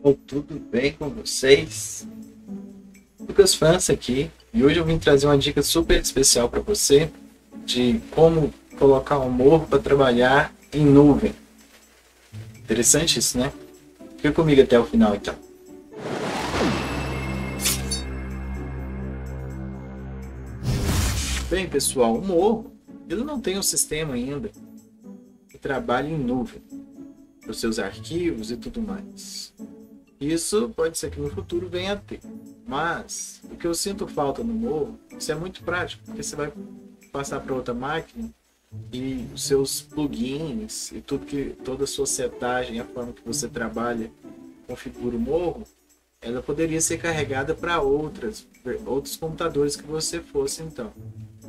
pessoal, tudo bem com vocês? Lucas França aqui e hoje eu vim trazer uma dica super especial para você de como colocar um morro para trabalhar em nuvem. Interessante isso, né? Fica comigo até o final então. Bem, pessoal, o morro ele não tem um sistema ainda que trabalhe em nuvem para os seus arquivos e tudo mais. Isso pode ser que no futuro venha a ter. Mas o que eu sinto falta no Morro, isso é muito prático, porque você vai passar para outra máquina e os seus plugins e tudo que toda a sua setagem, a forma que você trabalha, configura o Morro, ela poderia ser carregada para outras outros computadores que você fosse então.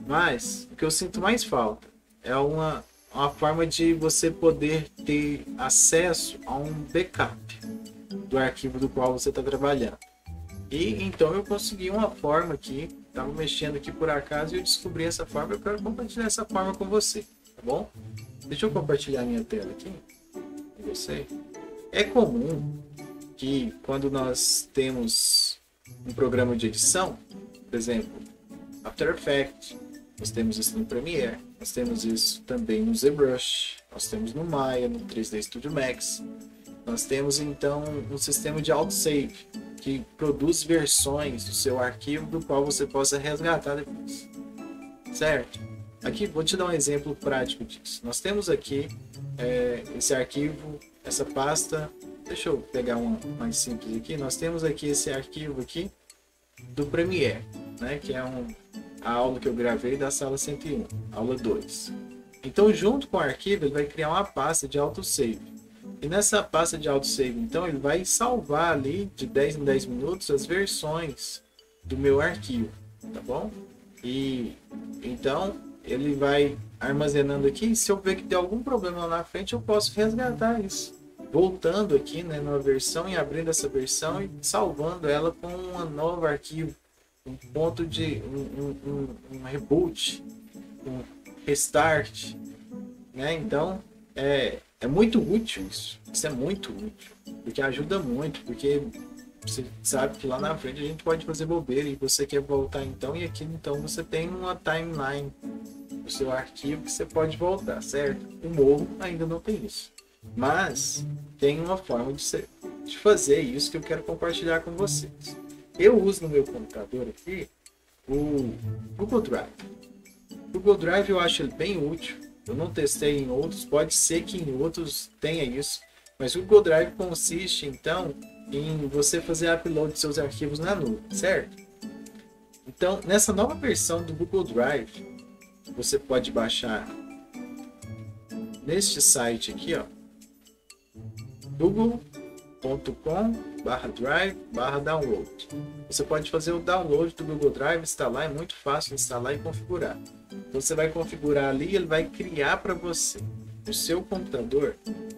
Mas o que eu sinto mais falta é uma uma forma de você poder ter acesso a um backup do arquivo do qual você está trabalhando. E então eu consegui uma forma aqui, estava mexendo aqui por acaso e eu descobri essa forma. Eu quero compartilhar essa forma com você, tá bom? Deixa eu compartilhar minha tela aqui com você. É comum que quando nós temos um programa de edição, por exemplo, After Effects, nós temos isso no Premiere, nós temos isso também no ZBrush, nós temos no Maya, no 3D Studio Max, nós temos então um sistema de autosave que produz versões do seu arquivo do qual você possa resgatar depois. Certo? Aqui vou te dar um exemplo prático disso. Nós temos aqui é, esse arquivo, essa pasta. Deixa eu pegar uma mais simples aqui. Nós temos aqui esse arquivo aqui do Premiere, né? Que é um, a aula que eu gravei da sala 101, aula 2. Então, junto com o arquivo, ele vai criar uma pasta de autosave. E nessa pasta de autosave, então, ele vai salvar ali de 10 em 10 minutos as versões do meu arquivo, tá bom? E então ele vai armazenando aqui. Se eu ver que tem algum problema lá na frente, eu posso resgatar isso. Voltando aqui né, na versão e abrindo essa versão e salvando ela com um novo arquivo, um ponto de um, um, um reboot, um restart. Né? Então, é, é muito útil isso. Isso é muito útil. Porque ajuda muito. Porque você sabe que lá na frente a gente pode fazer bobeira e você quer voltar então. E aqui então você tem uma timeline do seu arquivo que você pode voltar, certo? O morro ainda não tem isso. Mas tem uma forma de, ser, de fazer isso que eu quero compartilhar com vocês. Eu uso no meu computador aqui o Google Drive. O Google Drive eu acho ele bem útil eu não testei em outros, pode ser que em outros tenha isso, mas o Google Drive consiste então em você fazer upload de seus arquivos na nuvem, certo? Então, nessa nova versão do Google Drive, você pode baixar neste site aqui, ó, google.com drive download. Você pode fazer o download do Google Drive, instalar, é muito fácil instalar e configurar. Então você vai configurar ali, ele vai criar para você. O seu computador,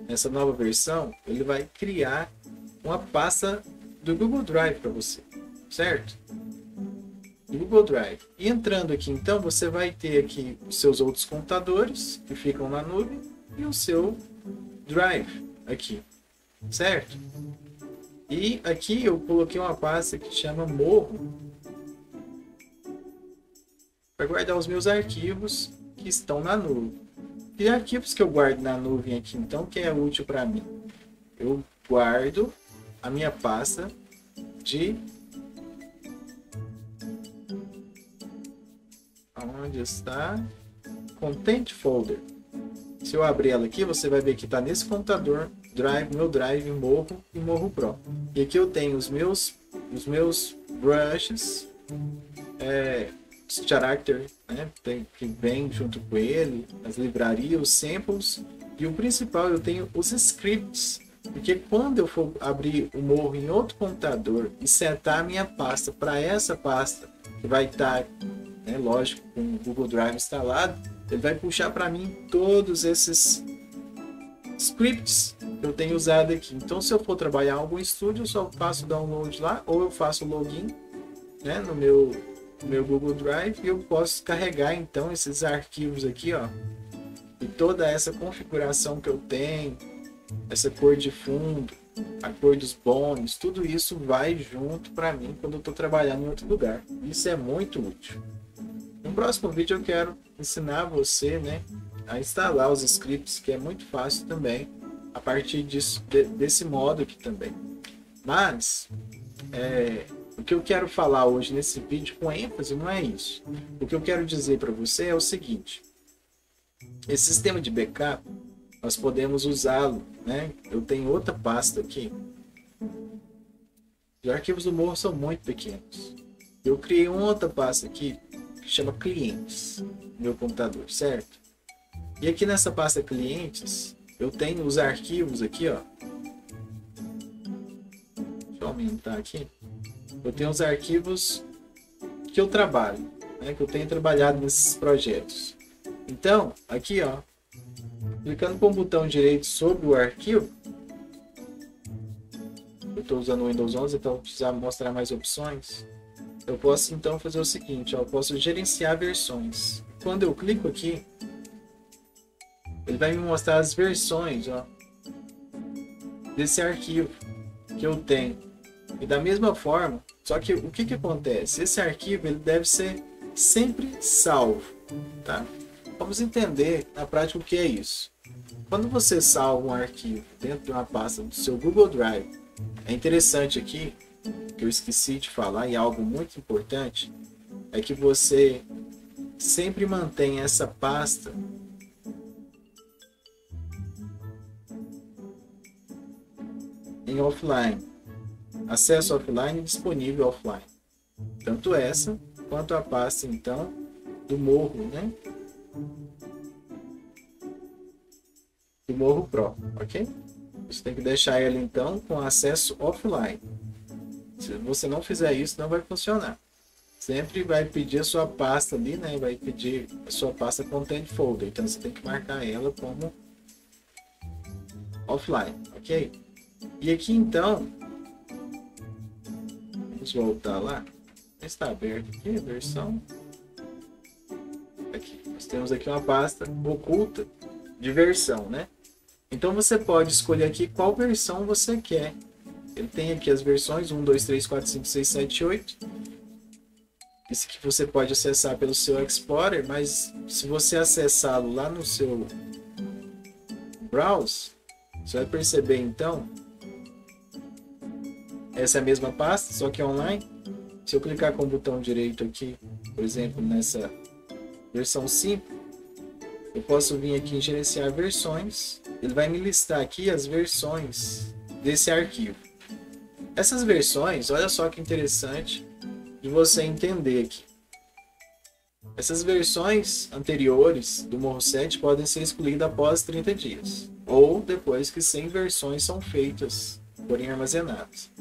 nessa nova versão, ele vai criar uma pasta do Google Drive para você, certo? Google Drive. E entrando aqui, então, você vai ter aqui os seus outros computadores que ficam na nuvem e o seu Drive aqui, certo? E aqui eu coloquei uma pasta que chama Morro para guardar os meus arquivos que estão na nuvem. E arquivos que eu guardo na nuvem aqui, então, que é útil para mim? Eu guardo a minha pasta de onde está content folder. Se eu abrir ela aqui, você vai ver que está nesse computador, drive, meu drive, morro e morro pro. E aqui eu tenho os meus, os meus brushes, é, character, né, que vem junto com ele, as livrarias, os samples, e o principal eu tenho os scripts, porque quando eu for abrir o morro em outro computador e setar a minha pasta para essa pasta, que vai estar, né, lógico, com o Google Drive instalado, ele vai puxar para mim todos esses scripts que eu tenho usado aqui. Então, se eu for trabalhar em algum estúdio, eu só faço download lá, ou eu faço login né, no meu meu Google Drive e eu posso carregar então esses arquivos aqui, ó, e toda essa configuração que eu tenho, essa cor de fundo, a cor dos bones, tudo isso vai junto para mim quando eu estou trabalhando em outro lugar. Isso é muito útil. No próximo vídeo eu quero ensinar você né, a instalar os scripts, que é muito fácil também, a partir disso, de, desse modo aqui também. Mas, é, o que eu quero falar hoje nesse vídeo com ênfase não é isso. O que eu quero dizer para você é o seguinte. Esse sistema de backup, nós podemos usá-lo, né? Eu tenho outra pasta aqui. Os arquivos do Morro são muito pequenos. Eu criei uma outra pasta aqui que chama clientes no meu computador, certo? E aqui nessa pasta clientes, eu tenho os arquivos aqui, ó. Deixa eu aumentar aqui eu tenho os arquivos que eu trabalho, né, que eu tenho trabalhado nesses projetos. Então, aqui, ó, clicando com o botão direito sobre o arquivo, eu estou usando o Windows 11, então precisar mostrar mais opções. Eu posso então fazer o seguinte, ó, eu posso gerenciar versões. Quando eu clico aqui, ele vai me mostrar as versões, ó, desse arquivo que eu tenho. E da mesma forma, só que o que, que acontece? Esse arquivo ele deve ser sempre salvo, tá? Vamos entender na prática o que é isso. Quando você salva um arquivo dentro de uma pasta do seu Google Drive, é interessante aqui, que eu esqueci de falar e algo muito importante, é que você sempre mantém essa pasta em offline acesso offline disponível offline. Tanto essa quanto a pasta então do morro, né? Do morro Pro, ok? Você tem que deixar ela então com acesso offline. Se você não fizer isso, não vai funcionar. Sempre vai pedir a sua pasta ali, né? Vai pedir a sua pasta content folder. Então você tem que marcar ela como offline, ok? E aqui então Vamos voltar lá. Está aberto aqui a versão. Aqui. Nós temos aqui uma pasta oculta de versão, né? Então você pode escolher aqui qual versão você quer. Ele tem aqui as versões 1, 2, 3, 4, 5, 6, 7, 8. Esse aqui você pode acessar pelo seu Explorer, mas se você acessá-lo lá no seu browser, você vai perceber então essa mesma pasta, só que online. Se eu clicar com o botão direito aqui, por exemplo, nessa versão 5, eu posso vir aqui em gerenciar versões. Ele vai me listar aqui as versões desse arquivo. Essas versões, olha só que interessante de você entender aqui. Essas versões anteriores do Morro 7 podem ser excluídas após 30 dias, ou depois que 100 versões são feitas, porém armazenadas.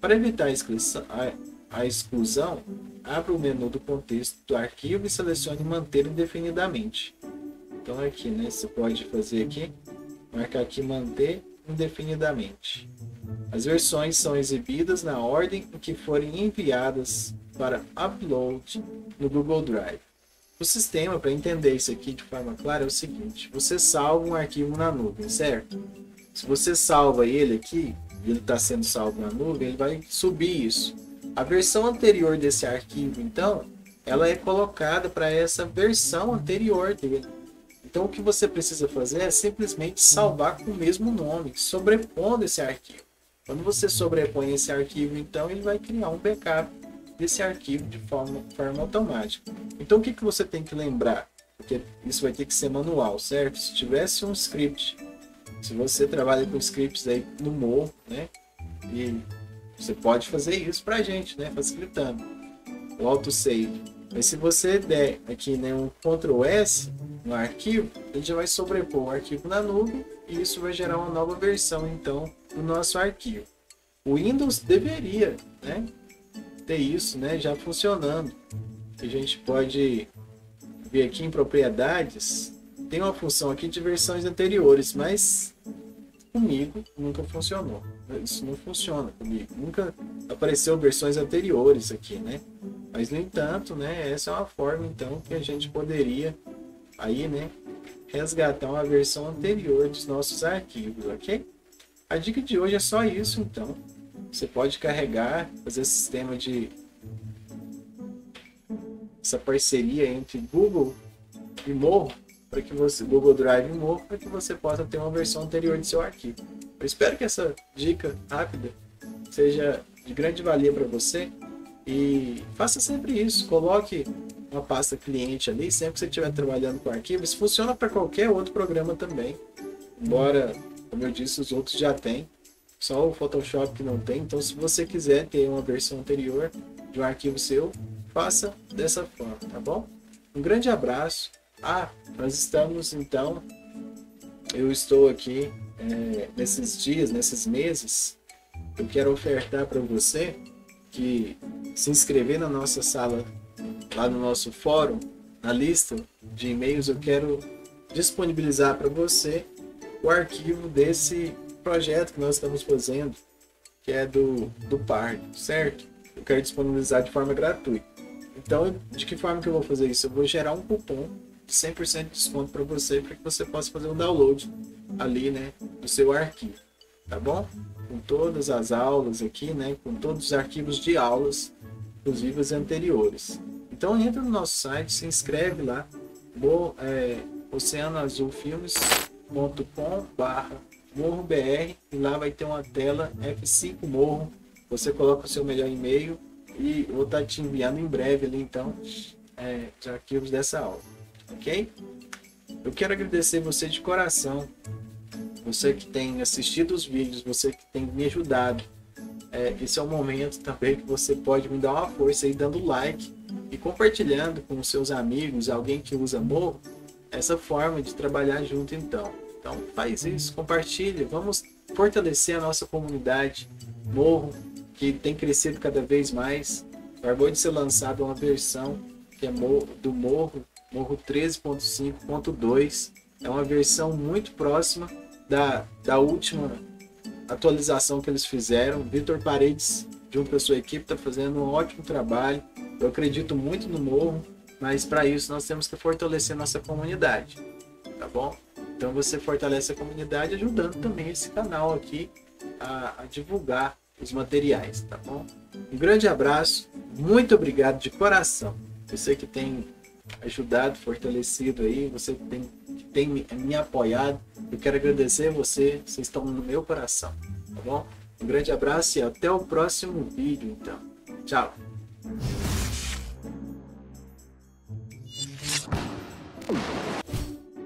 Para evitar a exclusão, abra o menu do contexto do arquivo e selecione manter indefinidamente. Então aqui, né, você pode fazer aqui, marcar aqui manter indefinidamente. As versões são exibidas na ordem em que forem enviadas para upload no Google Drive. O sistema, para entender isso aqui de forma clara, é o seguinte: você salva um arquivo na nuvem, certo? Se você salva ele aqui, ele está sendo salvo na nuvem, ele vai subir isso. A versão anterior desse arquivo, então, ela é colocada para essa versão anterior dele. Então, o que você precisa fazer é simplesmente salvar com o mesmo nome, sobrepondo esse arquivo. Quando você sobrepõe esse arquivo, então, ele vai criar um backup desse arquivo de forma, forma automática. Então, o que, que você tem que lembrar? Porque isso vai ter que ser manual, certo? Se tivesse um script se você trabalha com scripts aí no Mo, né? E você pode fazer isso pra gente, né? Facilitando o autosave. Mas se você der aqui né, um Ctrl S no arquivo, ele já vai sobrepor o arquivo na nuvem e isso vai gerar uma nova versão então do nosso arquivo. O Windows deveria né, ter isso né, já funcionando. A gente pode ver aqui em propriedades tem uma função aqui de versões anteriores, mas comigo nunca funcionou. Isso não funciona comigo. Nunca apareceu versões anteriores aqui, né? Mas no entanto, né, essa é uma forma então que a gente poderia aí, né, resgatar uma versão anterior dos nossos arquivos, ok? A dica de hoje é só isso, então. Você pode carregar, fazer sistema de essa parceria entre Google e Morro para que você Google Drive Morro para que você possa ter uma versão anterior de seu arquivo. Eu espero que essa dica rápida seja de grande valia para você e faça sempre isso. Coloque uma pasta cliente ali sempre que você estiver trabalhando com arquivo. Isso funciona para qualquer outro programa também. Embora, como eu disse, os outros já têm. Só o Photoshop que não tem. Então, se você quiser ter uma versão anterior de um arquivo seu, faça dessa forma, tá bom? Um grande abraço. Ah, nós estamos então. Eu estou aqui é, nesses dias, nesses meses. Eu quero ofertar para você que se inscrever na nossa sala, lá no nosso fórum, na lista de e-mails, eu quero disponibilizar para você o arquivo desse projeto que nós estamos fazendo, que é do, do PAR, certo? Eu quero disponibilizar de forma gratuita. Então, de que forma que eu vou fazer isso? Eu vou gerar um cupom 100% de desconto para você, para que você possa fazer um download ali, né, do seu arquivo, tá bom? Com todas as aulas aqui, né, com todos os arquivos de aulas, inclusive as anteriores. Então, entra no nosso site, se inscreve lá, bo, é, oceanoazulfilmes.com e lá vai ter uma tela F5 Morro. Você coloca o seu melhor e-mail e vou estar te enviando em breve ali então é, os arquivos dessa aula, ok? Eu quero agradecer você de coração, você que tem assistido os vídeos, você que tem me ajudado. É, esse é o momento também que você pode me dar uma força aí dando like e compartilhando com seus amigos, alguém que usa Morro, essa forma de trabalhar junto então. Então faz isso, compartilha, vamos fortalecer a nossa comunidade Morro, que tem crescido cada vez mais. Acabou de ser lançada uma versão que é do Morro, Morro 13.5.2. É uma versão muito próxima da, da última atualização que eles fizeram. Vitor Paredes, junto com a sua equipe, está fazendo um ótimo trabalho. Eu acredito muito no Morro, mas para isso nós temos que fortalecer nossa comunidade, tá bom? Então você fortalece a comunidade ajudando também esse canal aqui a, a divulgar os materiais, tá bom? Um grande abraço, muito obrigado de coração. Você que tem ajudado, fortalecido aí, você tem, tem me apoiado, eu quero agradecer você, vocês estão no meu coração, tá bom? Um grande abraço e até o próximo vídeo, então. Tchau!